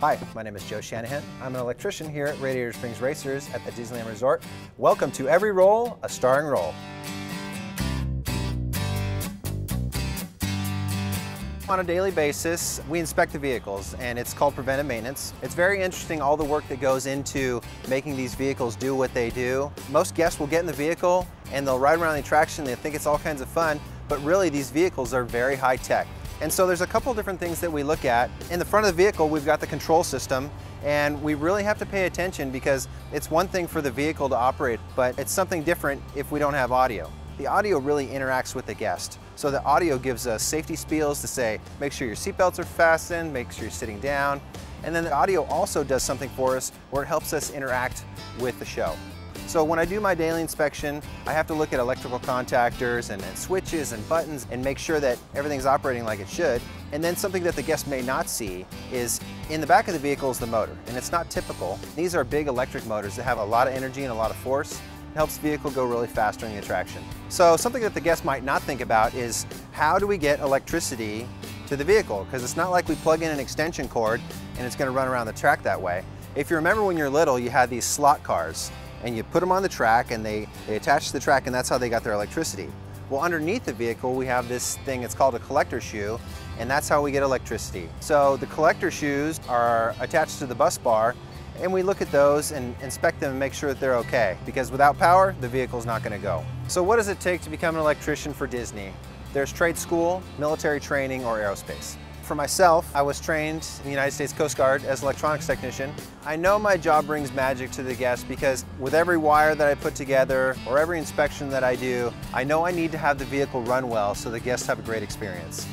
Hi, my name is Joe Shanahan. I'm an electrician here at Radiator Springs Racers at the Disneyland Resort. Welcome to Every Role, a Starring Role. On a daily basis, we inspect the vehicles and it's called preventive maintenance. It's very interesting all the work that goes into making these vehicles do what they do. Most guests will get in the vehicle and they'll ride around the attraction, they think it's all kinds of fun, but really these vehicles are very high tech. And so there's a couple different things that we look at. In the front of the vehicle, we've got the control system and we really have to pay attention because it's one thing for the vehicle to operate, but it's something different if we don't have audio. The audio really interacts with the guest. So the audio gives us safety spiels to say, make sure your seatbelts are fastened, make sure you're sitting down. And then the audio also does something for us where it helps us interact with the show. So when I do my daily inspection, I have to look at electrical contactors and, and, switches and buttons and make sure that everything's operating like it should. And then something that the guest may not see is in the back of the vehicle is the motor, and it's not typical. These are big electric motors that have a lot of energy and a lot of force, it helps the vehicle go really fast during the attraction. So something that the guest might not think about is how do we get electricity to the vehicle? Because it's not like we plug in an extension cord and it's going to run around the track that way. If you remember when you're little, you had these slot cars and you put them on the track and they, they attach to the track and that's how they got their electricity. Well, underneath the vehicle, we have this thing, it's called a collector shoe, and that's how we get electricity. So the collector shoes are attached to the bus bar and we look at those and inspect them and make sure that they're okay because without power, the vehicle's not going to go. So what does it take to become an electrician for Disney? There's trade school, military training, or aerospace. For myself, I was trained in the United States Coast Guard as electronics technician. I know my job brings magic to the guests because with every wire that I put together or every inspection that I do, I know I need to have the vehicle run well so the guests have a great experience.